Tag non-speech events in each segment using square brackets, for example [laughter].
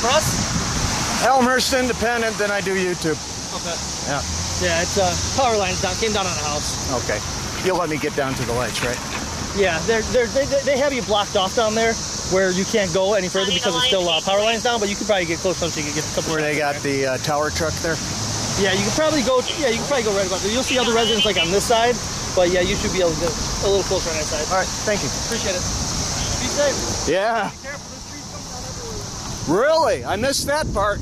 Press? Elmhurst Independent, then I do YouTube. Okay. Yeah. Yeah, it's uh, power lines down. Came down on a house. Okay. You'll let me get down to the lights, right? Yeah, they're, they're, they they have you blocked off down there where you can't go any further because it's still uh, power lines down. But you could probably get close enough so you can get a couple. Where they got shots the uh, tower truck there? there. Yeah, you could probably go. Yeah, you can probably go right about there. You'll see other residents like on this side, but yeah, you should be able to get a little closer on that side. All right, thank you. Appreciate it. Be safe. Yeah. Be careful. There's trees coming down everywhere. Really? I missed that part.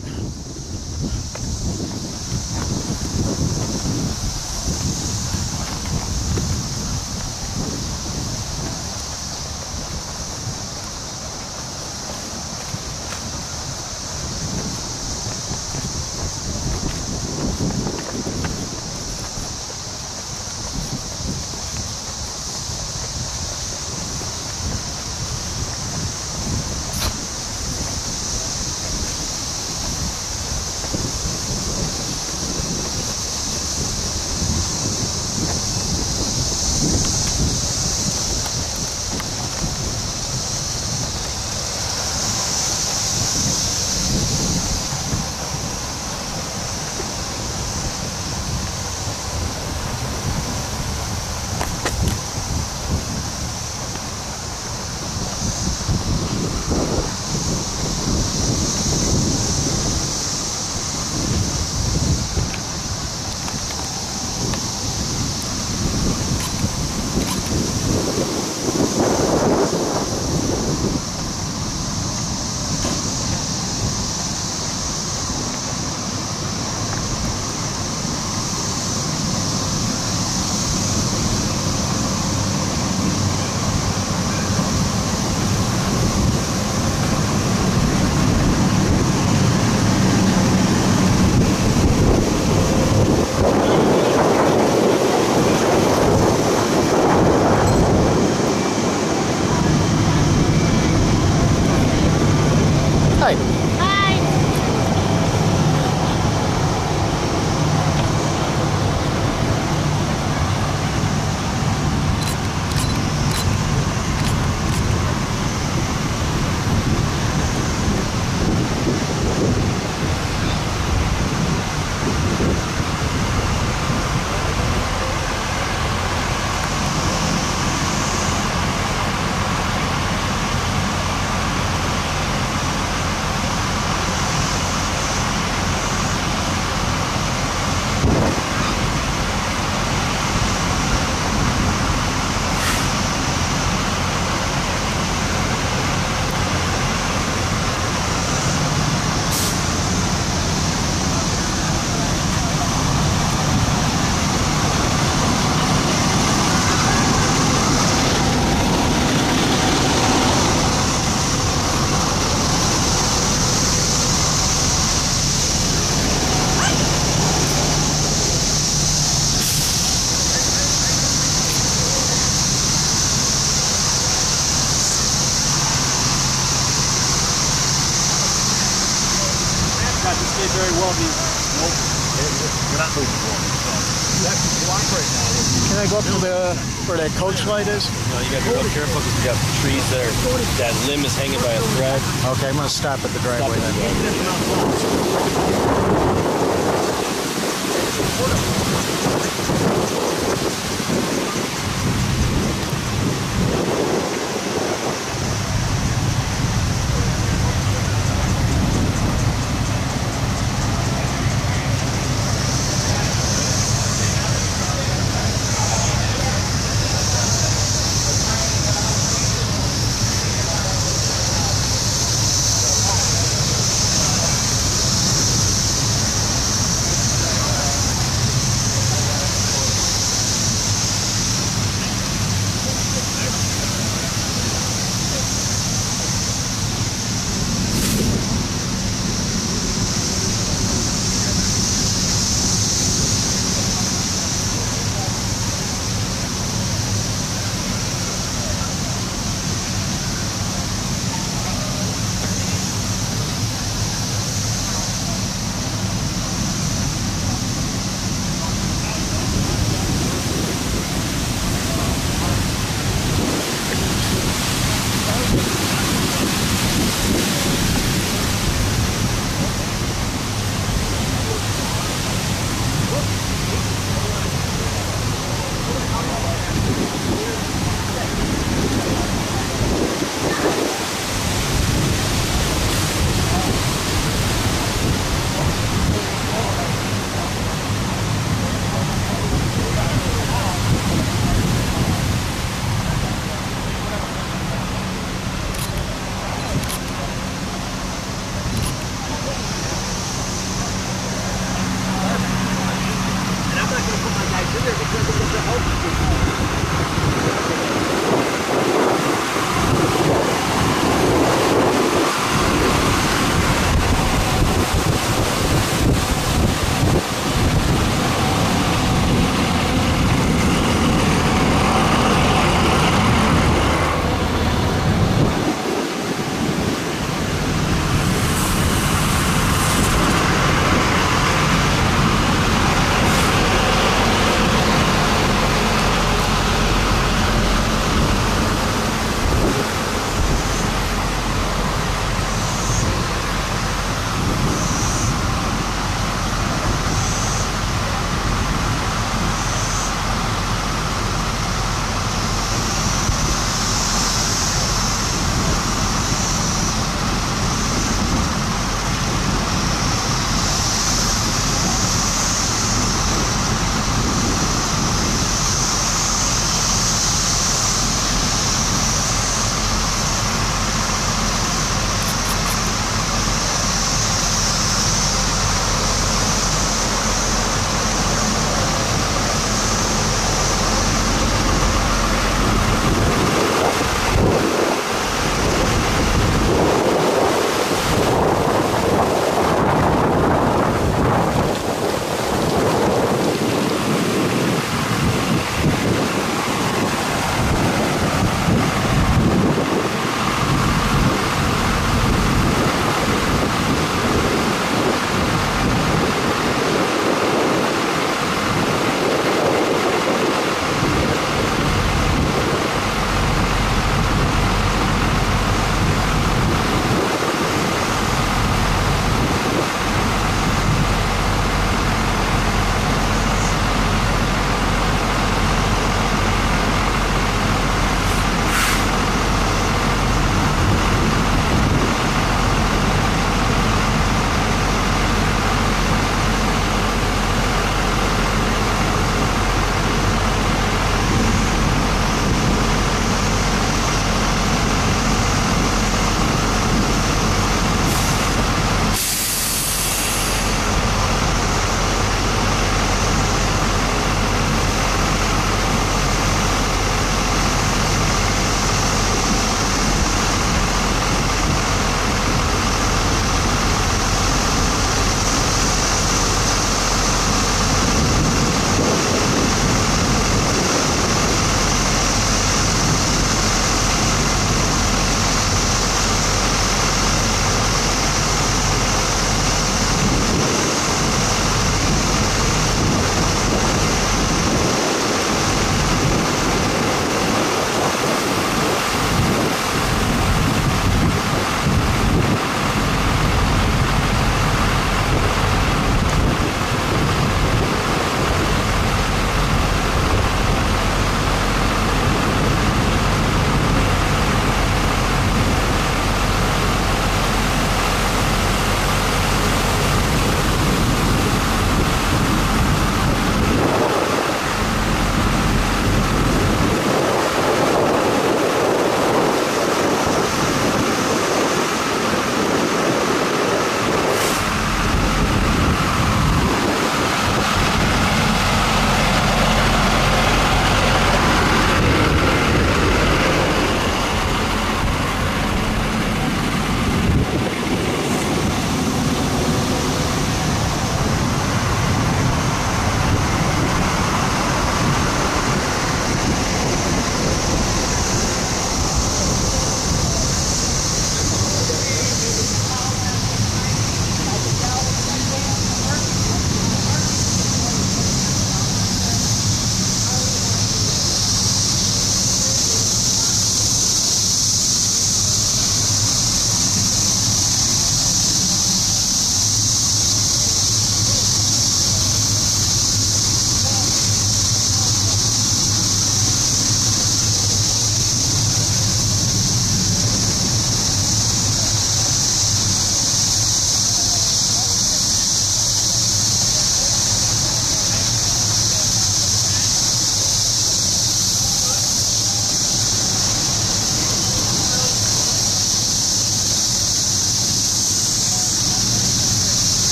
Can I go up to the where that coach light is? You know, you got to be real careful because you got trees there. that limb is hanging by a thread. Okay, I'm gonna stop at the driveway then.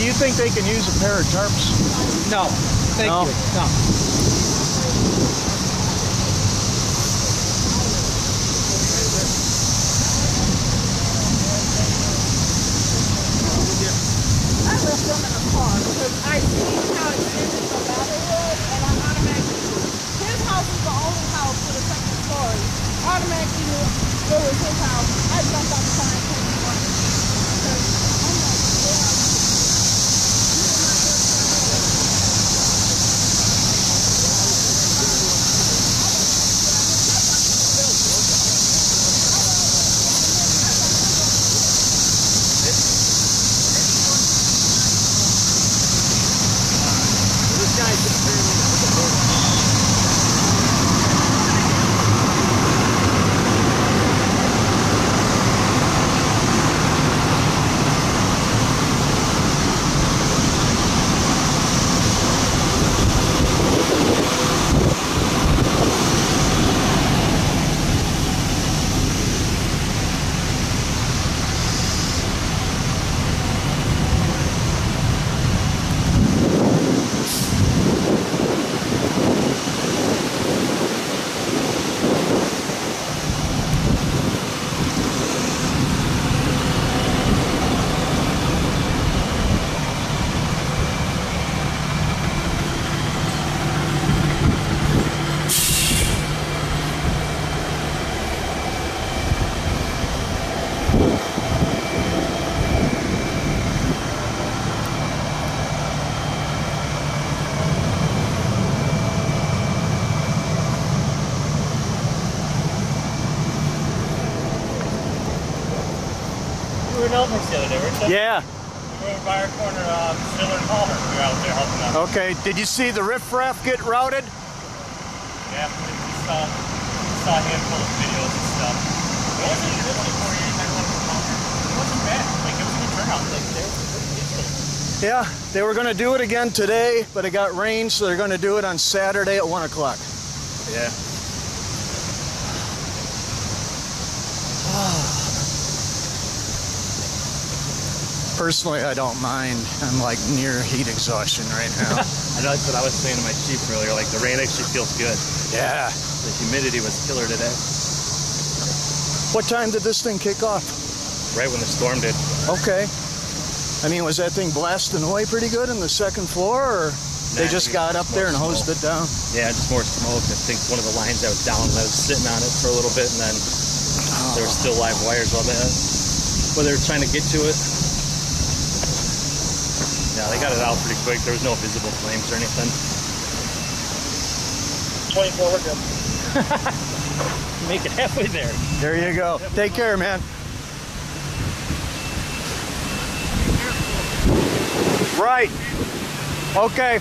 Do you think they can use a pair of tarps? No, thank No? you. No. I left them in the car because I seen how expensive the ladder was, and I automatically knew. His house was the only house with a second story. Automatically knew it was his house. I jumped out the car and came to work. Because I'm like, yeah. This guy's apparently You were in Elmhurst the other day, weren't you? Yeah. We were over by our corner, um, Stiller and Palmer. We were out there helping out. Okay. Did you see the riffraff get routed? Yeah, we saw, we saw a handful of videos and stuff. It wasn't for you, to Palmer. It wasn't bad. Like it was a good turnout. Like they were. Yeah. They were going to do it again today, but it got rain, so they're going to do it on Saturday at one o'clock. Yeah. Personally, I don't mind. I'm like near heat exhaustion right now. [laughs] I know that's what I was saying to my chief earlier. Like the rain actually feels good. yeah. The humidity was killer today. What time did this thing kick off? Right when the storm did. Okay. I mean, was that thing blasting away pretty good in the second floor, or they Nah, I just got up there and more hosed it down? Yeah, just more smoke. I think one of the lines that was down, I was sitting on it for a little bit, and then there were still live wires on that. Where they were trying to get to it. Yeah, they got it out pretty quick. There was no visible flames or anything. 24, we're good. [laughs] Make it halfway there. There you go. Take care, man. Right. Okay.